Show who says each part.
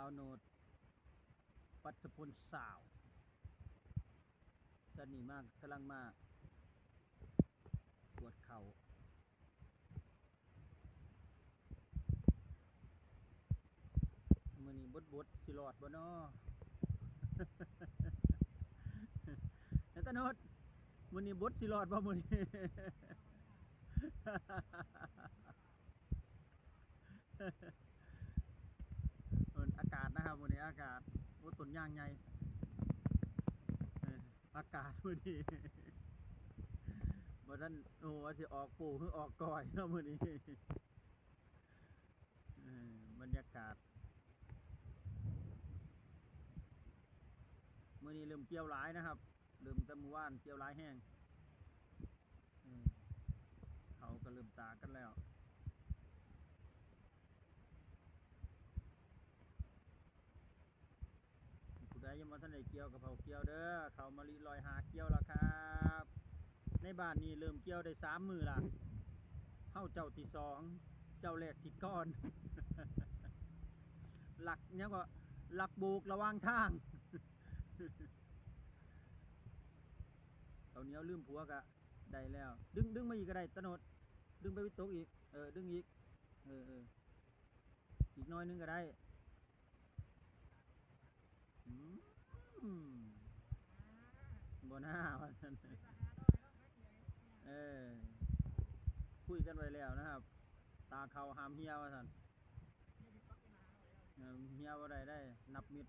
Speaker 1: าวโนด ปัทพลสาวตอนนี้มากกำลังมาปวดเขา่ามือนี้บดบดสิรอดบ่นอนัตโนดมือนี้บดสิรอดบ่มือนี้เอิ้น อากาศนะครับมื้อนี้อากาศโอ้ต้นยางใหญ่อากาศมื้อนี้บ่ทันโอ้ว่าสิออกปู่หรือออกก้อยเนาะมื้อนี้บรรยากาศมื้อนี้เริ่มเกี่ยวหลายนะครับเริ่มแต่มื้อวานเกี่ยวหลายแห้งเขาก็เริ่มตากกันแล้ว ผู้ใดยัง มาท่านได้เกี่ยวกับเผาเกี่ยวเด้อเขามาลีลอยหาเกี่ยวแล้วครับ ในบ้านนี้เริ่มเกี่ยวได้สามมือละเฮาเจ้าที่สองเจ้าแรกที่ก้อน หลักเนี้ยก็หลักบูกระวางทางเอาเนี้ยวลืมผัวกะได้แล้ว ดึงดึงมาอีกก็ได้ตโนด ดึงไปวิตกอีก เออดึงอีก เออเอออีกน้อยนึงก็ได้ อืม บนห้าวันนั้นเออคุยกันไว้แล้วนะครับ ตาเขาหามเฮียว่าสันเออเฮียว่าได้ได้นับมิด